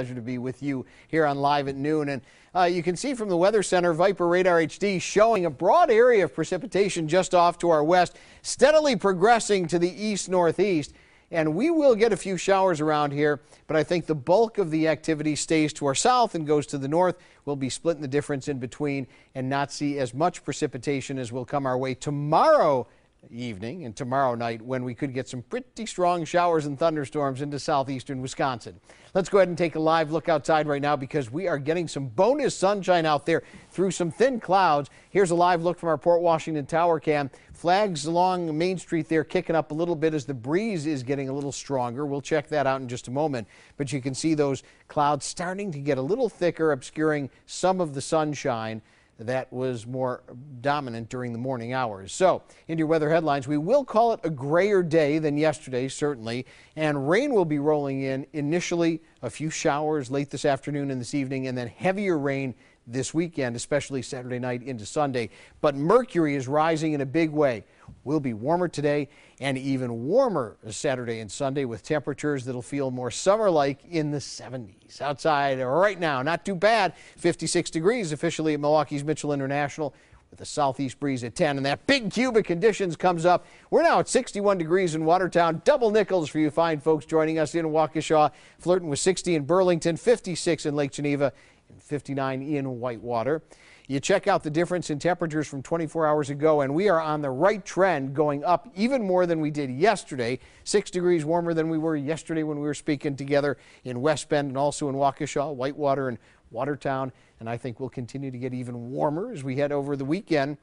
Pleasure to be with you here on Live at Noon. And uh, you can see from the Weather Center, Viper Radar HD showing a broad area of precipitation just off to our west, steadily progressing to the east northeast. And we will get a few showers around here, but I think the bulk of the activity stays to our south and goes to the north. We'll be splitting the difference in between and not see as much precipitation as will come our way tomorrow evening and tomorrow night when we could get some pretty strong showers and thunderstorms into southeastern Wisconsin. Let's go ahead and take a live look outside right now because we are getting some bonus sunshine out there through some thin clouds. Here's a live look from our Port Washington tower cam. Flags along Main Street there kicking up a little bit as the breeze is getting a little stronger. We'll check that out in just a moment. But you can see those clouds starting to get a little thicker, obscuring some of the sunshine that was more dominant during the morning hours. So, into your weather headlines, we will call it a grayer day than yesterday, certainly, and rain will be rolling in initially, a few showers late this afternoon and this evening, and then heavier rain this weekend, especially Saturday night into Sunday. But mercury is rising in a big way. Will be warmer today and even warmer Saturday and Sunday with temperatures that'll feel more summer-like in the 70s. Outside right now, not too bad. 56 degrees officially at Milwaukee's Mitchell International with a southeast breeze at 10 and that big cube of conditions comes up. We're now at 61 degrees in Watertown. Double nickels for you fine folks joining us in Waukesha, flirting with 60 in Burlington, 56 in Lake Geneva, and 59 in Whitewater. You check out the difference in temperatures from 24 hours ago, and we are on the right trend, going up even more than we did yesterday. Six degrees warmer than we were yesterday when we were speaking together in West Bend and also in Waukesha, Whitewater, and Watertown. And I think we'll continue to get even warmer as we head over the weekend.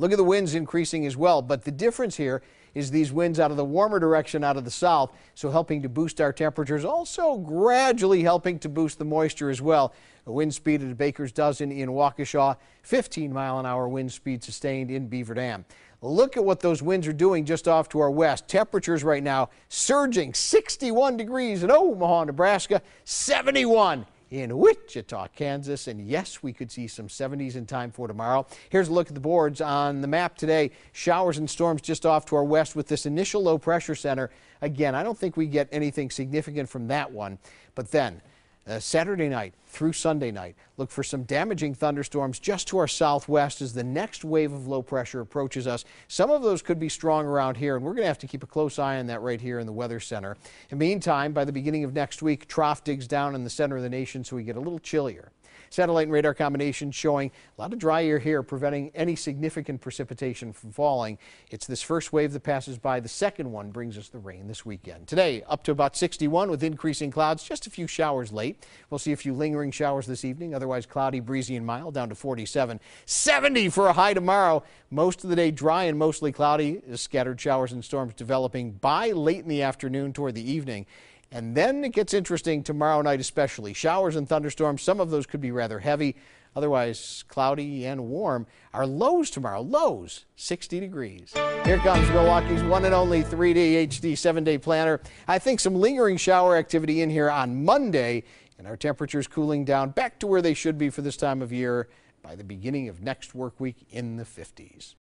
Look at the winds increasing as well, but the difference here is these winds out of the warmer direction out of the south, so helping to boost our temperatures, also gradually helping to boost the moisture as well. A wind speed at a baker's dozen in Waukesha, 15 mile an hour wind speed sustained in Beaver Dam. Look at what those winds are doing just off to our west. Temperatures right now surging 61 degrees in Omaha, Nebraska, 71 in Wichita, Kansas. And yes, we could see some 70s in time for tomorrow. Here's a look at the boards on the map today. Showers and storms just off to our west with this initial low pressure center. Again, I don't think we get anything significant from that one. But then uh, Saturday night through Sunday night. Look for some damaging thunderstorms just to our southwest as the next wave of low pressure approaches us. Some of those could be strong around here, and we're going to have to keep a close eye on that right here in the Weather Center. In the meantime, by the beginning of next week, trough digs down in the center of the nation, so we get a little chillier. Satellite and radar combination showing a lot of dry air here, preventing any significant precipitation from falling. It's this first wave that passes by. The second one brings us the rain this weekend. Today, up to about 61 with increasing clouds, just a few showers late. We'll see a few lingering showers this evening, otherwise cloudy, breezy, and mild, down to 47. 70 for a high tomorrow. Most of the day dry and mostly cloudy. Scattered showers and storms developing by late in the afternoon toward the evening. And then it gets interesting tomorrow night, especially. Showers and thunderstorms. Some of those could be rather heavy, otherwise cloudy and warm. Our lows tomorrow, lows 60 degrees. Here comes Milwaukee's one and only 3D HD seven day planner. I think some lingering shower activity in here on Monday, and our temperatures cooling down back to where they should be for this time of year by the beginning of next work week in the 50s.